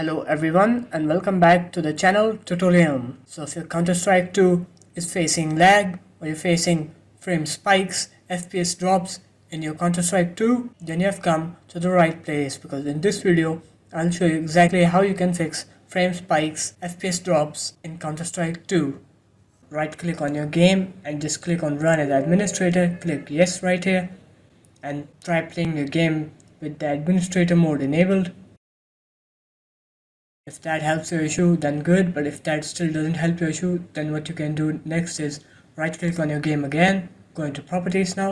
Hello everyone and welcome back to the channel TutoRealm. So if your Counter-Strike 2 is facing lag or you're facing frame spikes, FPS drops in your Counter-Strike 2 then you have come to the right place because in this video I'll show you exactly how you can fix frame spikes, FPS drops in Counter-Strike 2. Right click on your game and just click on run as administrator, click yes right here and try playing your game with the administrator mode enabled if that helps your issue then good but if that still doesn't help your issue then what you can do next is right click on your game again go into properties now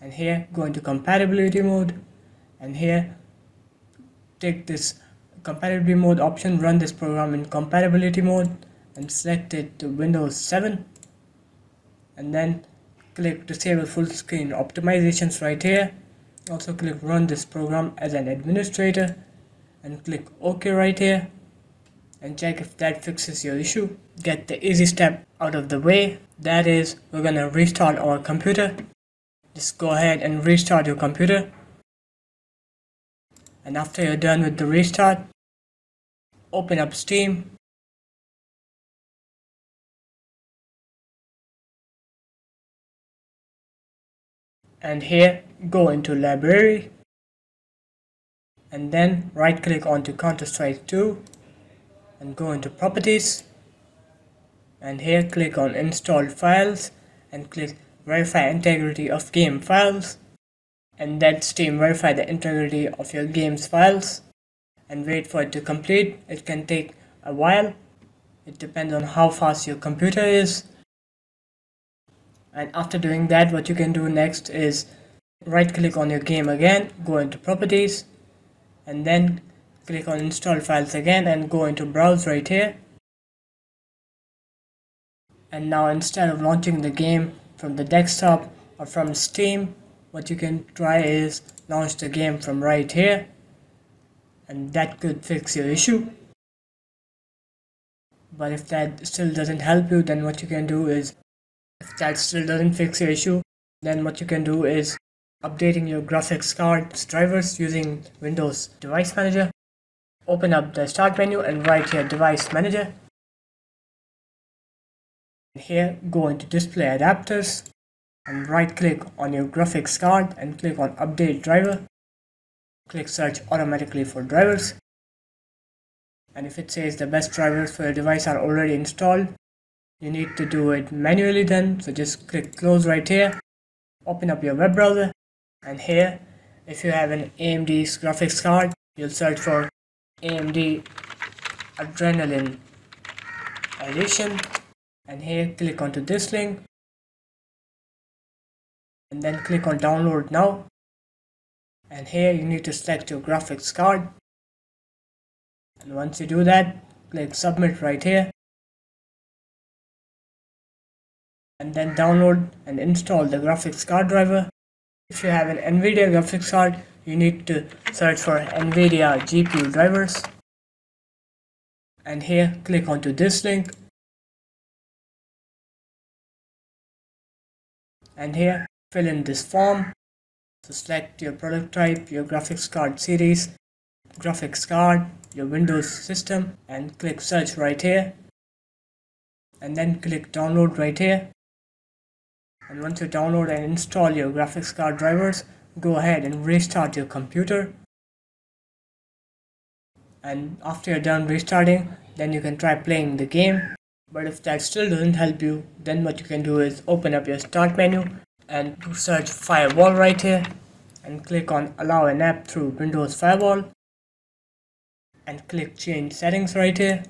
and here go into compatibility mode and here take this compatibility mode option run this program in compatibility mode and select it to Windows 7 and then click disable full screen optimizations right here. Also click run this program as an administrator and click OK right here and check if that fixes your issue. Get the easy step out of the way. That is, we're gonna restart our computer. Just go ahead and restart your computer. And after you're done with the restart, open up Steam. And here, go into library and then right click onto Counter-Strike 2 and go into properties and here click on installed files and click verify integrity of game files and let Steam verify the integrity of your game's files and wait for it to complete. It can take a while. It depends on how fast your computer is. And after doing that, what you can do next is right click on your game again, go into properties and then click on install files again and go into browse right here. And now instead of launching the game from the desktop or from steam what you can try is launch the game from right here. And that could fix your issue. But if that still doesn't help you then what you can do is if that still doesn't fix your issue then what you can do is updating your graphics card's drivers using Windows Device Manager. Open up the Start menu and write here Device Manager. Here go into Display Adapters and right click on your graphics card and click on Update Driver. Click Search automatically for drivers. And if it says the best drivers for your device are already installed, you need to do it manually then. So just click Close right here. Open up your web browser and here if you have an AMD graphics card you'll search for AMD Adrenalin Edition and here click onto this link. And then click on download now. And here you need to select your graphics card. And once you do that click submit right here. And then download and install the graphics card driver if you have an NVIDIA graphics card, you need to search for NVIDIA GPU drivers. And here, click onto this link. And here, fill in this form. So select your product type, your graphics card series, graphics card, your Windows system, and click search right here. And then click download right here and once you download and install your graphics card drivers go ahead and restart your computer. And after you're done restarting then you can try playing the game. But if that still doesn't help you then what you can do is open up your start menu and search firewall right here and click on allow an app through windows firewall and click change settings right here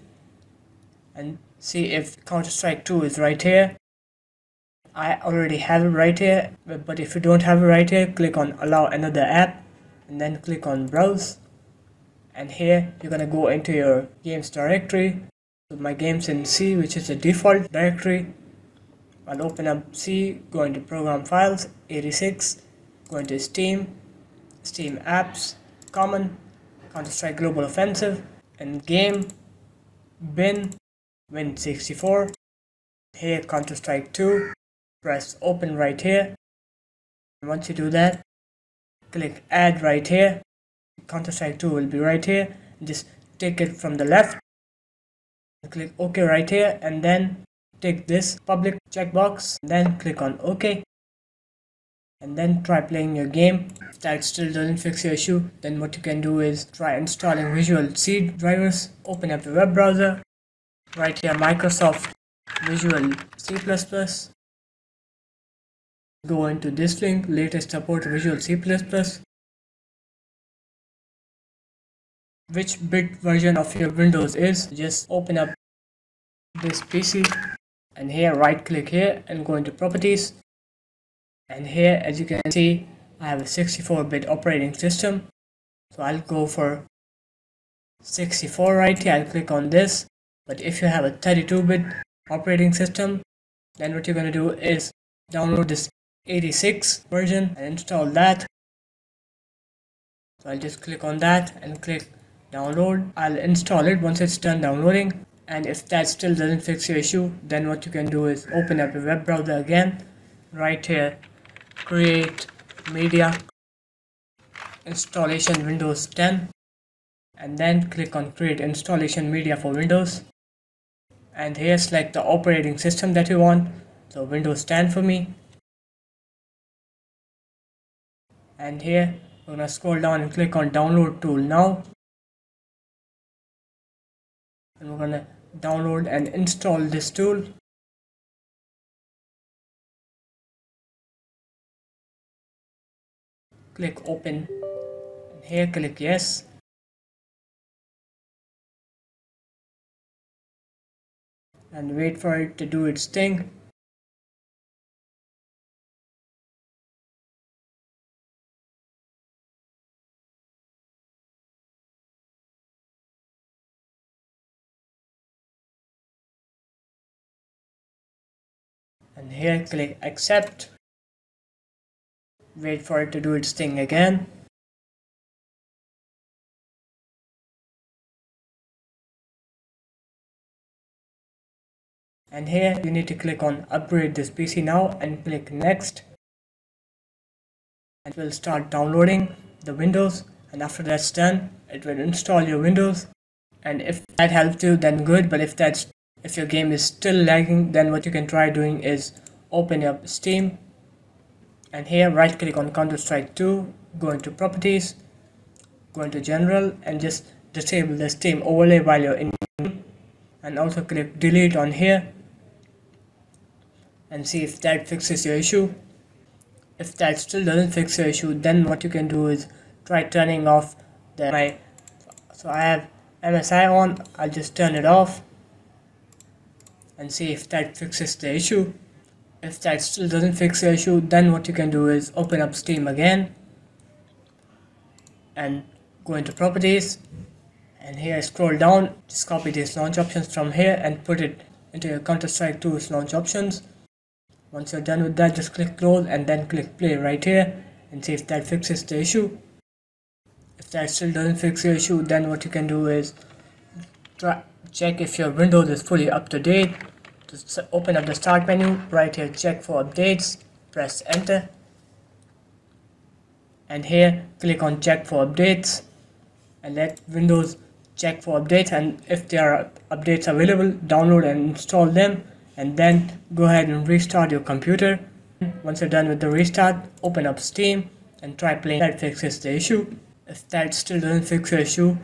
and see if counter-strike 2 is right here I already have it right here but if you don't have it right here click on allow another app and then click on browse. And here you're gonna go into your games directory. So my games in C which is the default directory. I'll open up C go into program files 86 go into Steam Steam apps common Counter-Strike Global Offensive and game bin win64 here Counter-Strike 2 press open right here. Once you do that click add right here. Counter strike 2 will be right here. Just take it from the left. Click ok right here and then take this public checkbox then click on ok and then try playing your game. If that still doesn't fix your issue then what you can do is try installing visual c drivers. Open up your web browser. Right here microsoft visual c++ go into this link latest support visual c++ which bit version of your windows is. Just open up this pc and here right click here and go into properties. And here as you can see I have a 64-bit operating system. So I'll go for 64 right here. I'll click on this. But if you have a 32-bit operating system then what you're going to do is download this 86 version and install that. So I'll just click on that and click download. I'll install it once it's done downloading. And if that still doesn't fix your issue then what you can do is open up your web browser again. Right here create media installation windows 10 and then click on create installation media for windows. And here select the operating system that you want. So windows 10 for me and here we're gonna scroll down and click on download tool now and we're gonna download and install this tool. Click open. And here click yes. And wait for it to do its thing here click accept wait for it to do its thing again. And here you need to click on upgrade this PC now and click next. And it will start downloading the windows and after that's done it will install your windows. And if that helps you then good but if that's if your game is still lagging then what you can try doing is open up steam and here right click on counter-strike 2 go into properties go into general and just disable the steam overlay while you're in and also click delete on here and see if that fixes your issue. If that still doesn't fix your issue then what you can do is try turning off the so I have MSI on I'll just turn it off and see if that fixes the issue if that still doesn't fix the issue then what you can do is open up steam again and go into properties. And here scroll down just copy these launch options from here and put it into your counter-strike 2's launch options. Once you're done with that just click close and then click play right here and see if that fixes the issue. If that still doesn't fix the issue then what you can do is check if your windows is fully up to date just open up the start menu right here check for updates press enter. And here click on check for updates and let windows check for updates. And if there are updates available download and install them. And then go ahead and restart your computer. Once you're done with the restart open up steam and try playing. That fixes the issue. If that still doesn't fix the issue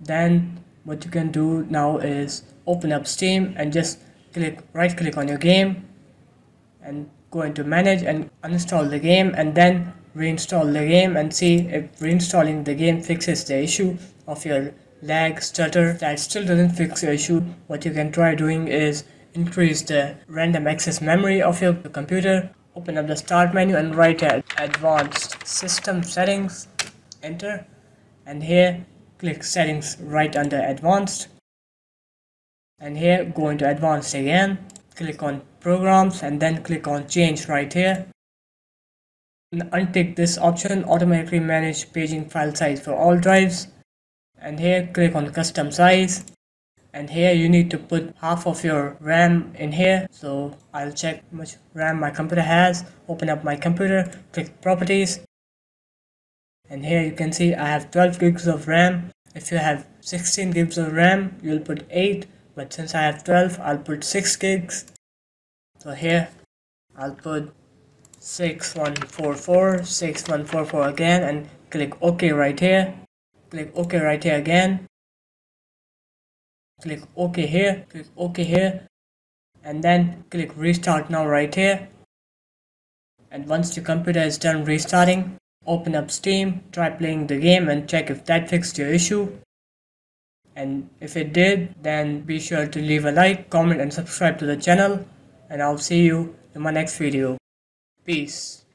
then what you can do now is open up steam and just click right click on your game and go into manage and uninstall the game and then reinstall the game and see if reinstalling the game fixes the issue of your lag stutter. That still doesn't fix the issue. What you can try doing is increase the random access memory of your computer open up the start menu and write advanced system settings enter and here click settings right under advanced and here go into advanced again. Click on programs and then click on change right here. And untick this option automatically manage paging file size for all drives. And here click on custom size. And here you need to put half of your RAM in here. So I'll check how much RAM my computer has. Open up my computer click properties. And here you can see I have 12 gigs of RAM. If you have 16 gigs of RAM you'll put 8 but since I have 12 I'll put 6 gigs. So here I'll put 6144 6144 again and click OK right here. Click OK right here again. Click OK here click OK here and then click restart now right here. And once your computer is done restarting open up steam try playing the game and check if that fixed your issue and if it did then be sure to leave a like comment and subscribe to the channel. And i'll see you in my next video. Peace